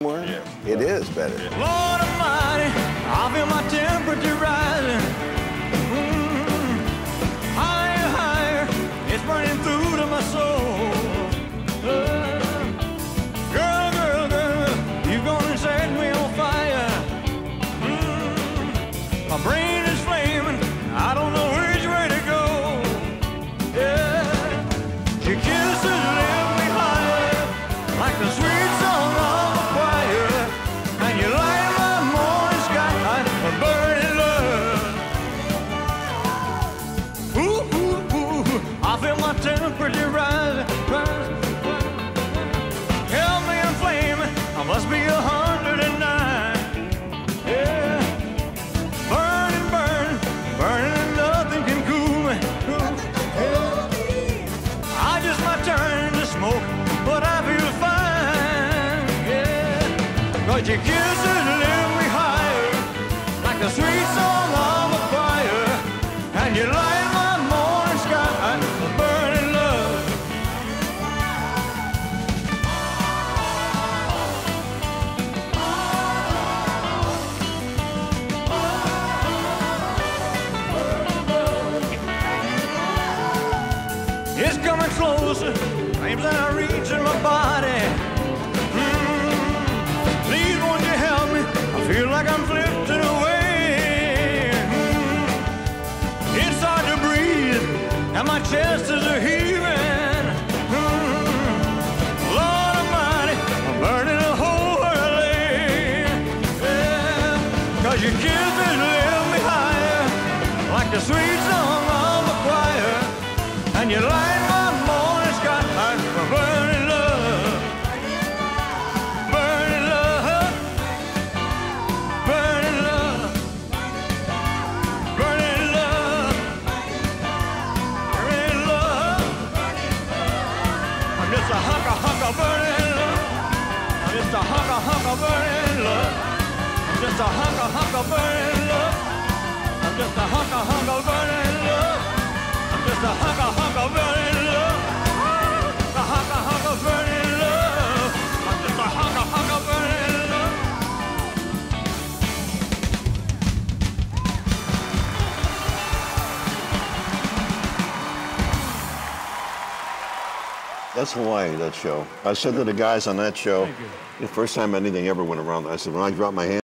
Yeah. It is better. Lord But your kisses lift me higher, like the sweet song of a choir, and you light my morning sky with burning love. It's coming closer, claims that I reach in my body. Chest is a heaving. Mm, Lord Almighty, I'm burning a hole where I lay. Yeah, Cause your kisses lift me higher, like the sweet Just a hunk of hunk of burning love. Just a hunk of hunk of burning love. Just a hunk of hunk of burning love. Just a hunk of hunk of burning That's Hawaii, that show. I said to the guys on that show, the first time anything ever went around, I said, when I drop my hand,